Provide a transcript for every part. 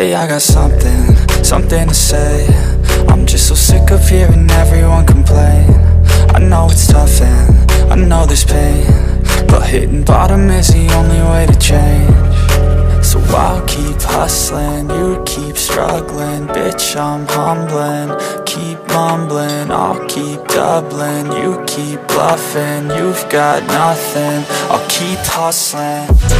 Hey, I got something, something to say. I'm just so sick of hearing everyone complain. I know it's tough keep hustling, you keep struggling. Bitch, I'm humbling, keep mumbling I'll keep doubling, you keep bluffing You've got nothing, I'll keep hustling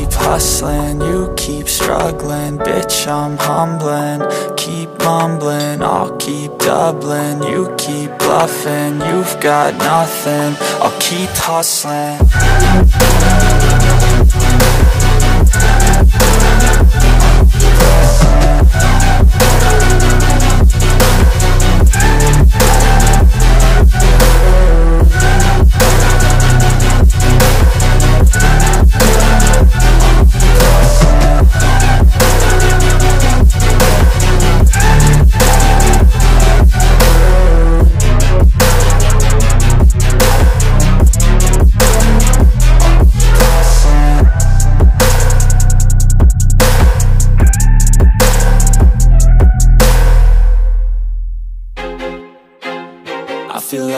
hustling, you keep struggling. Bitch, I'm humbling, keep mumbling I'll keep doubling, you keep bluffing You've got nothing, I'll keep hustling